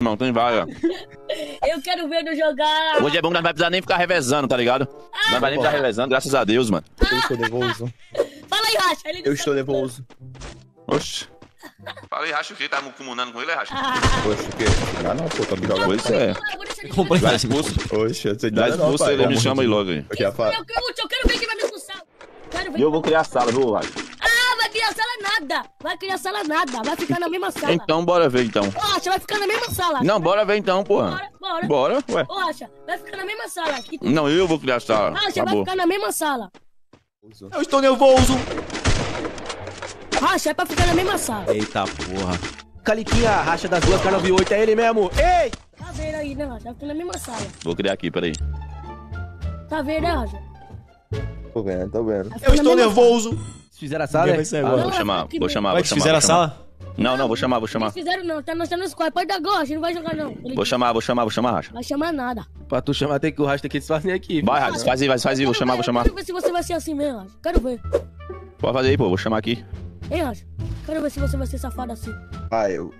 Não, tem vaga. Eu quero ver no jogar. Hoje é bom que nós não vai precisar nem ficar revezando, tá ligado? Nós vai nem ficar revezando, graças a Deus, mano. Eu estou nervoso. Fala aí, Racha. Ele não Eu estou nervoso. Oxi. Fala aí, Racha, o que? Tá comunando com ele, Racha? Poxa, o quê? Ah, não, pô, tá me jogando. Pois é. Ah, ele Comprei Vai esse expulso. Oxe, eu sei Dá não, expulso, ele me chama aí logo aí. Eu quero, eu quero ver quem vai me expulsar. E eu vou criar sala, viu, Racha? Ah, vai criar sala nada. Vai criar sala nada. Vai ficar na mesma sala. Então, bora ver então. Racha, vai ficar na mesma sala. Não, bora ver então, porra. Bora, bora. Bora, ué. Racha, vai ficar na mesma sala. Que- Não, eu vou criar sala. Racha, vai ficar na mesma sala. Eu estou nervoso. Racha, é pra ficar na mesma sala. Eita porra. Caliquinha, racha das duas, cara 98, é ele mesmo. Ei! Tá vendo aí, né, Racha? Vai ficar na mesma sala. Vou criar aqui, peraí. Tá vendo, né, Racha? Tô vendo, tô vendo. Eu estou nervoso. Se fizer a sala, Ninguém é? vai sair Ah, agora. Vou Não, chamar, vou chamar, vou chamar. fizeram a sala? Não, não, vou chamar, vou chamar. Não fizeram não, tá, nós tá no squad. Pode dar gol, a gente não vai jogar não. Ele Vou chamar, vou chamar, vou chamar, Racha. vai chamar nada. Pra tu chamar, tem que o racha tem que disfarçar aqui. Vai, Racha, faz aí, faz faz aí, vou Quero chamar, ver, vou chamar. Quero ver se você vai ser assim mesmo, Racha. Quero ver. Pode fazer aí, pô, vou chamar aqui. Hein, Racha? Quero ver se você vai ser safado assim. Ah, eu.